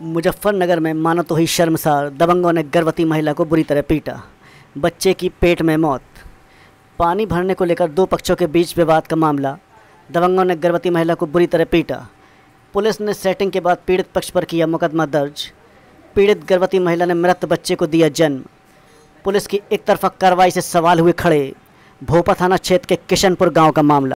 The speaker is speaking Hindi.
मुजफ्फरनगर में मानो तो ही शर्मसार, दबंगों ने गर्भवती महिला को बुरी तरह पीटा। बच्चे की पेट में मौत। पानी भरने को लेकर दो पक्षों के बीच विवाद का मामला। दबंगों ने गर्भवती महिला को बुरी तरह पीटा। पुलिस ने सेटिंग के बाद पीड़ित पक्ष पर किया मुकदमा दर्ज। पीड़ित गर्भवती महिला ने मृत बच्चे को दिया जन्म। पुलिस की एक तरफा कार्रवाई से सवाल हुए खड़े। भोपा थाना क्षेत्र के किशनपुर गाँव का मामला।